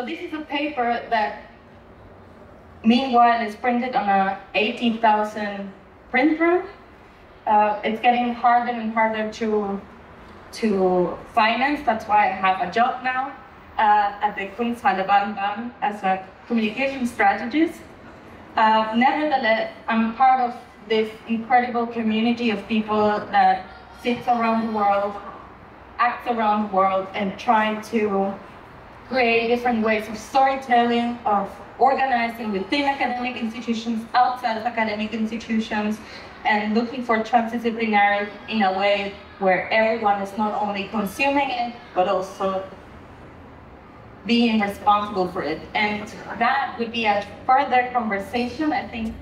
So this is a paper that meanwhile is printed on a 18,000 print run. Uh, it's getting harder and harder to to finance. That's why I have a job now uh, at the Kunsthalle as a communication strategist. Uh, nevertheless, I'm part of this incredible community of people that sits around the world, acts around the world, and try to create different ways of storytelling, of organizing within academic institutions, outside of academic institutions, and looking for transdisciplinary in a way where everyone is not only consuming it, but also being responsible for it. And that would be a further conversation. I think